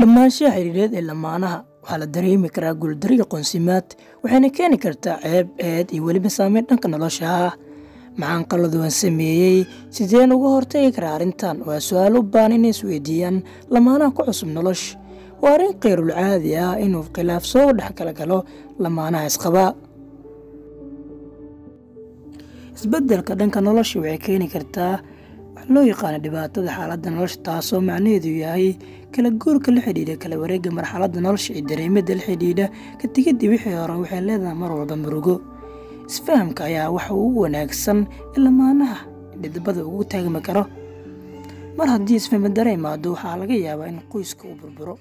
dhammaanshaha xidhiidheed ee lamaanaha waxaa la dareemi karaa guuldariga qoonsimaad waxayna keeni kartaa ceeb eed iyo weliba saameyn dhanka nolosha. Ah maxaan qaladuwan sameeyey sideen uga hortagi karaa arrintan. Waa su'aal u baahan inay isweydiiyaan lamaanaha ku cusub nolosha waa arrin kayrul caadi ah inuu khilaaf soo dhex kala galo lamaanaha isqabaa isbeddelka dhanka nolosha waxay keeni kartaa loo yaqaano dhibaatada xaaladda nolosha taasoo macnaheedu yahay kala guurka la xidhiidha kala wareegga marxaladda nolosha iyo dareemada la xidhiidha. Ka tegidii wixii hore waxay leedahay mar walba murugo. Isfahamka ayaa waxa ugu wanaagsan in lamaanaha dhidibada ugu taagmi karo. Mar haddii isfahmi dara imaado waxaa laga yaabaa in qoyska uu burburo